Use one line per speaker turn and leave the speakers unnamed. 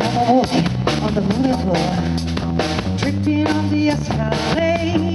on the wooden floor, drifting on the escalator.